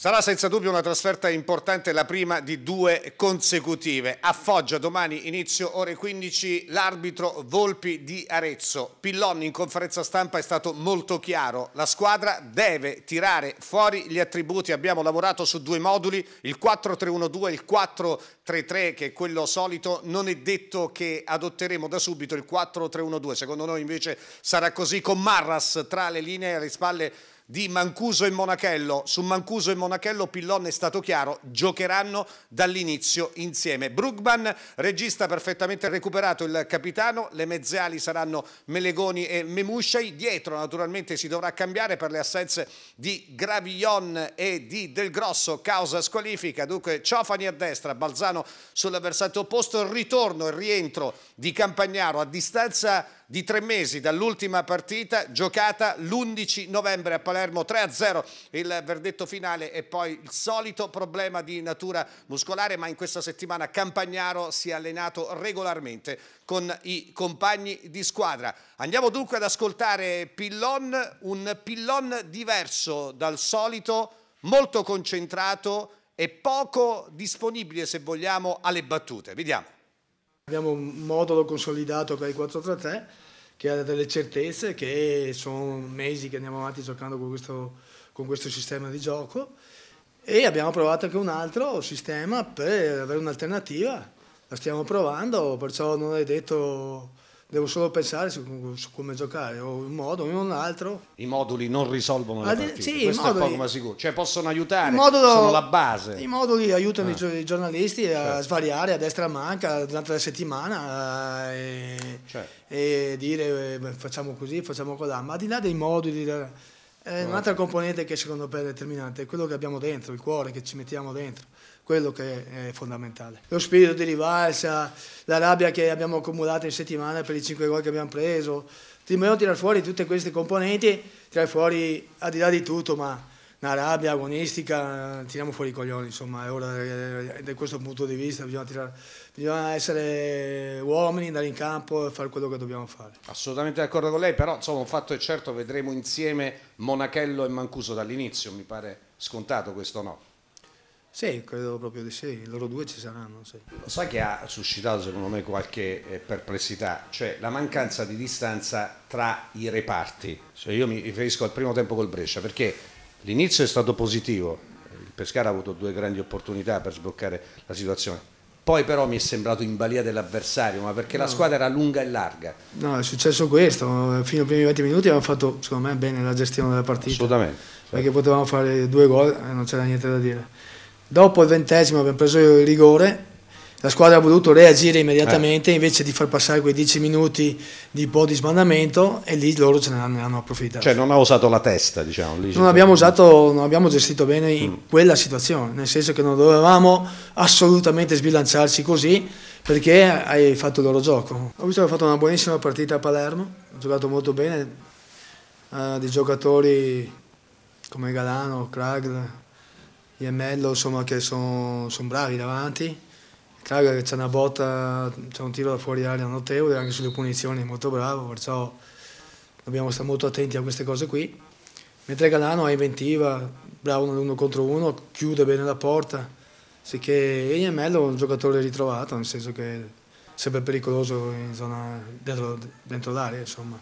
Sarà senza dubbio una trasferta importante, la prima di due consecutive. A Foggia domani inizio ore 15 l'arbitro Volpi di Arezzo. Pillon in conferenza stampa è stato molto chiaro. La squadra deve tirare fuori gli attributi. Abbiamo lavorato su due moduli, il 4-3-1-2 e il 4-3-3 che è quello solito. Non è detto che adotteremo da subito il 4-3-1-2. Secondo noi invece sarà così con Marras tra le linee alle spalle di Mancuso e Monachello. Su Mancuso e Monachello Pillon è stato chiaro, giocheranno dall'inizio insieme. Brugman, regista perfettamente recuperato il capitano, le mezze ali saranno Melegoni e Memusciai, dietro naturalmente si dovrà cambiare per le assenze di Gravillon e di Del Grosso, causa squalifica, dunque Ciofani a destra, Balzano sul versante opposto, il ritorno e rientro di Campagnaro. A distanza di tre mesi dall'ultima partita giocata l'11 novembre a Palermo 3-0 il verdetto finale e poi il solito problema di natura muscolare ma in questa settimana Campagnaro si è allenato regolarmente con i compagni di squadra. Andiamo dunque ad ascoltare Pillon, un Pillon diverso dal solito, molto concentrato e poco disponibile se vogliamo alle battute. Vediamo. Abbiamo un modulo consolidato per il 4-3-3 che ha delle certezze, che sono mesi che andiamo avanti giocando con questo, con questo sistema di gioco e abbiamo provato anche un altro sistema per avere un'alternativa. La stiamo provando, perciò non è detto devo solo pensare su, su, come giocare, o un modo o un altro. I moduli non risolvono le partite, sì, questo moduli, è poco ma sicuro, cioè possono aiutare, modulo, sono la base. I moduli aiutano ah. i giornalisti a certo. svariare a destra manca durante la settimana eh, e, certo. e dire eh, facciamo così, facciamo così, ma al di là dei moduli... È un'altra componente che secondo me è determinante, è quello che abbiamo dentro, il cuore che ci mettiamo dentro, quello che è fondamentale. Lo spirito di rivalsa, la rabbia che abbiamo accumulato in settimana per i 5 gol che abbiamo preso, dobbiamo tirare fuori tutte queste componenti, tirare fuori al di là di tutto, ma una rabbia agonistica, tiriamo fuori i coglioni, insomma, è ora, da questo punto di vista bisogna, tirare, bisogna, essere uomini, andare in campo e fare quello che dobbiamo fare. Assolutamente d'accordo con lei, però insomma un fatto è certo, vedremo insieme Monachello e Mancuso dall'inizio, mi pare scontato questo no. Sì, credo proprio di sì, loro due ci saranno. Sì. Lo sai che ha suscitato secondo me qualche eh, perplessità, cioè la mancanza di distanza tra i reparti. Cioè, io mi riferisco al primo tempo col Brescia, perché L'inizio è stato positivo, il Pescara ha avuto due grandi opportunità per sbloccare la situazione. Poi però mi è sembrato in balia dell'avversario, ma perché no. la squadra era lunga e larga. No, è successo questo, fino ai primi 20 minuti abbiamo fatto secondo me bene la gestione della partita. Assolutamente. Perché potevamo fare due gol e non c'era niente da dire. Dopo il ventesimo abbiamo preso il rigore la squadra ha voluto reagire immediatamente eh. invece di far passare quei 10 minuti di po' di sbandamento e lì loro ce ne hanno, approfittato. Cioè non ha usato la testa, diciamo. Non abbiamo, usato, non abbiamo gestito bene in mm. quella situazione, nel senso che non dovevamo assolutamente sbilanciarci così perché hai fatto il loro gioco. Ho visto che ha fatto una buonissima partita a Palermo, ha giocato molto bene, uh, dei giocatori come Galano, Kragl, Iemello, insomma che sono son bravi davanti Caga che c'è una botta, c'è un tiro da fuori aria notevole, anche sulle punizioni molto bravo, perciò dobbiamo stare molto attenti a queste cose qui. Mentre Galano è inventiva, bravo uno contro uno, chiude bene la porta, sicché Egnemello è un giocatore ritrovato, nel senso che è sempre pericoloso zona dentro, dentro l'area, insomma.